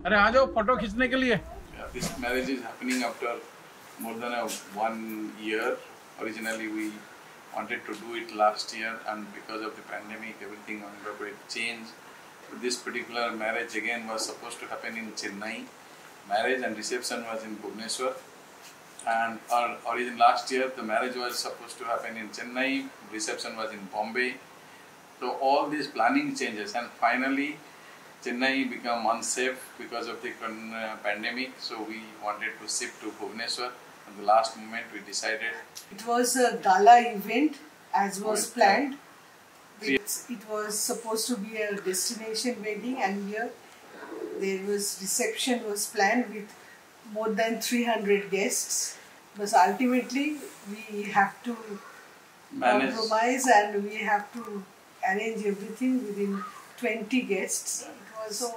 अरे आ जाओ फोटो खींचने के लिए Yeah, this marriage is happening after more than a one year. Originally, we wanted to do it last year, and because of the pandemic, everything on the way changed. So this particular marriage again was supposed to happen in Chennai. Marriage and reception was in Bhubaneswar. And our origin last year, the marriage was supposed to happen in Chennai. Reception was in Bombay. So all these planning changes, and finally, Chennai became unsafe because of the uh, pandemic, so we wanted to shift to Bhubaneswar. At the last moment, we decided. It was a gala event as was Right. planned. It, it was supposed to be a destination wedding, and here there was reception was planned with more than 300 guests. But ultimately we have to Manage. compromise and we have to arrange everything within 20 guests. It was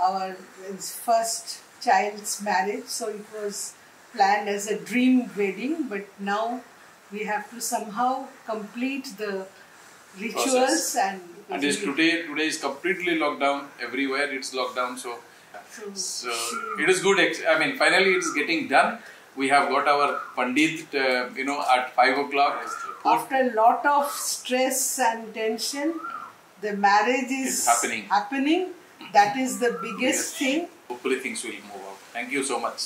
our first child's marriage, so it was planned as a dream wedding, but now we have to somehow complete the rituals Process. and. And is today today is completely locked down. Everywhere it's locked down. So, So so it is good. I mean, finally it's getting done. We have got our pandit, uh, you know, at five o'clock. after a lot of stress and tension, the marriage is It's happening. happening. That is the biggest Yes. thing. Hopefully things will move out. Thank you so much.